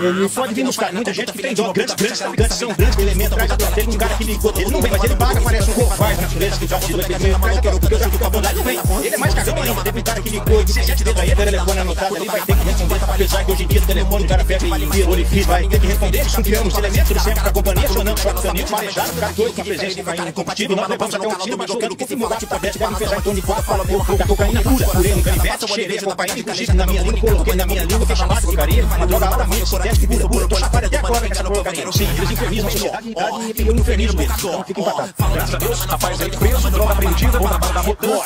Ele pode vir buscar. Muita gente que tem dó. Grandes, grandes traficantes são grandes elementos atrás da plateia. Tem um cara que ligou. Ele não vem, mas ele paga, parece um covarde na sureza que já tirou ele meio atrás da porque eu fico à vontade. Não vem. Ele é mais cagão ainda. Teve um cara que ligou. 17 vezes aí, telefone anotado ali, vai ter que responder. Apesar que hoje em dia o telefone o cara pega e vira orifício. Vai ter que responder. Eles criamos elementos de sempre pra companhia, quatro caminhos, marejado, ficar doido com a presença vai incompatível. Nós levamos até um tiro, mas o que mudar tipo a Bete, deve pesar em torno de quatro, fala meu da cocaína pura. Curei um canivete, cheirei cocaína, puxei na minha língua, coloquei na minha língua, que é de carinha. Uma droga altamente sintética, pura, pura. Tô chapado até agora, cara, porcaria. Sim, eles infernizam a sociedade e eu infernizo eles. Então fica empatado. Graças a Deus, rapaz aí preso, droga apreendida, vou na bala da motor.